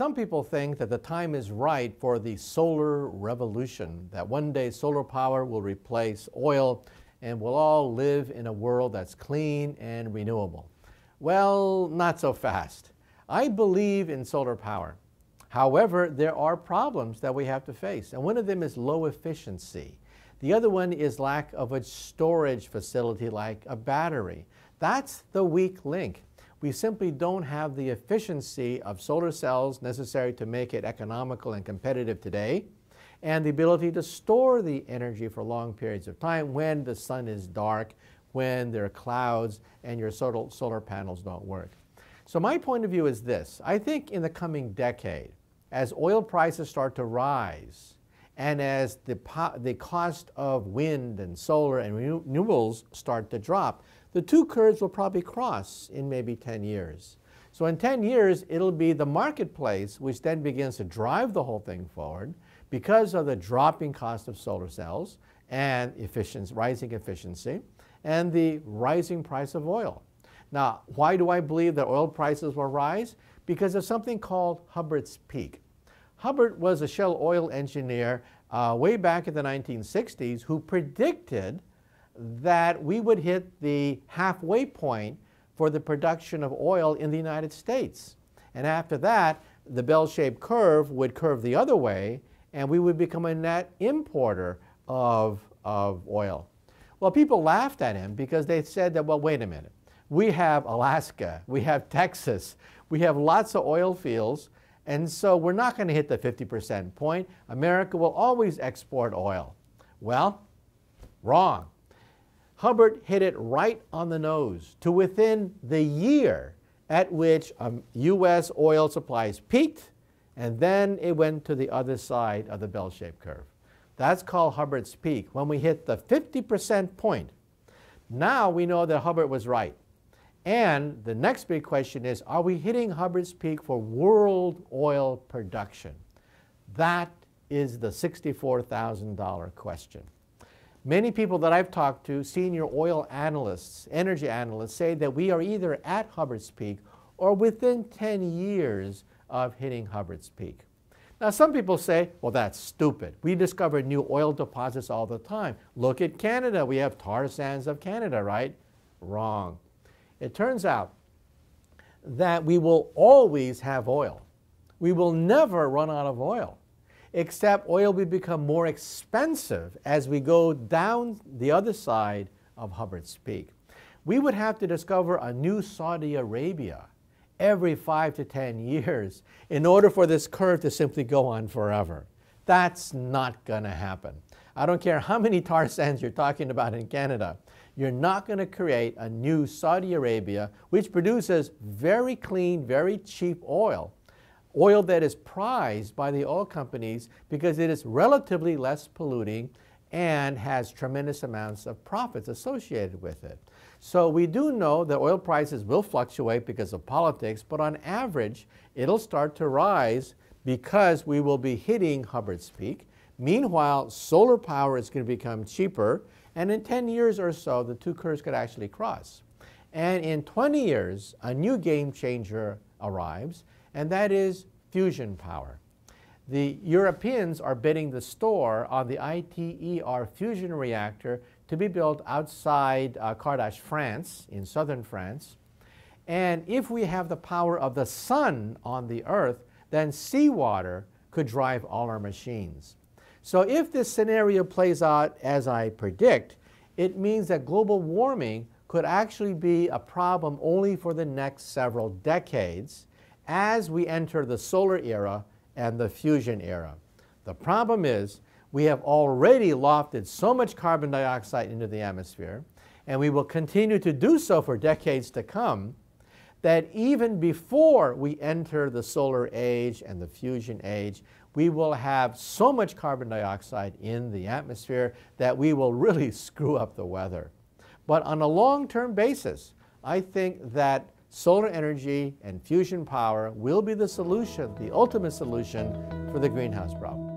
Some people think that the time is right for the solar revolution, that one day solar power will replace oil and we'll all live in a world that's clean and renewable. Well, not so fast. I believe in solar power. However, there are problems that we have to face, and one of them is low efficiency. The other one is lack of a storage facility like a battery. That's the weak link. We simply don't have the efficiency of solar cells necessary to make it economical and competitive today, and the ability to store the energy for long periods of time when the sun is dark, when there are clouds, and your solar panels don't work. So my point of view is this. I think in the coming decade, as oil prices start to rise, and as the, the cost of wind and solar and renewables start to drop, the two curves will probably cross in maybe 10 years. So in 10 years, it'll be the marketplace which then begins to drive the whole thing forward because of the dropping cost of solar cells and efficiency, rising efficiency and the rising price of oil. Now, why do I believe that oil prices will rise? Because of something called Hubbert's Peak. Hubbert was a Shell oil engineer uh, way back in the 1960s who predicted that we would hit the halfway point for the production of oil in the United States. And after that, the bell-shaped curve would curve the other way, and we would become a net importer of, of oil. Well, people laughed at him because they said that, well, wait a minute. We have Alaska, we have Texas, we have lots of oil fields, and so we're not going to hit the 50% point. America will always export oil. Well, wrong. Hubbert hit it right on the nose to within the year at which um, U.S. oil supplies peaked, and then it went to the other side of the bell-shaped curve. That's called Hubbert's peak. When we hit the 50% point, now we know that Hubbert was right. And the next big question is, are we hitting Hubbert's peak for world oil production? That is the $64,000 question. Many people that I've talked to, senior oil analysts, energy analysts, say that we are either at Hubbert's peak or within 10 years of hitting Hubbert's peak. Now, some people say, well, that's stupid. We discover new oil deposits all the time. Look at Canada. We have tar sands of Canada, right? Wrong. It turns out that we will always have oil. We will never run out of oil except oil will become more expensive as we go down the other side of Hubbert's Peak. We would have to discover a new Saudi Arabia every five to 10 years in order for this curve to simply go on forever. That's not going to happen. I don't care how many tar sands you're talking about in Canada. You're not going to create a new Saudi Arabia which produces very clean, very cheap oil oil that is prized by the oil companies because it is relatively less polluting and has tremendous amounts of profits associated with it. So we do know that oil prices will fluctuate because of politics, but on average, it'll start to rise because we will be hitting Hubbert's peak. Meanwhile, solar power is going to become cheaper, and in 10 years or so, the two curves could actually cross. And in 20 years, a new game changer arrives, and that is fusion power. The Europeans are bidding the store on the ITER fusion reactor to be built outside uh, France, in southern France. And if we have the power of the sun on the earth, then seawater could drive all our machines. So if this scenario plays out as I predict, it means that global warming could actually be a problem only for the next several decades as we enter the solar era and the fusion era. The problem is we have already lofted so much carbon dioxide into the atmosphere, and we will continue to do so for decades to come, that even before we enter the solar age and the fusion age, we will have so much carbon dioxide in the atmosphere that we will really screw up the weather. But on a long-term basis, I think that solar energy and fusion power will be the solution, the ultimate solution for the greenhouse problem.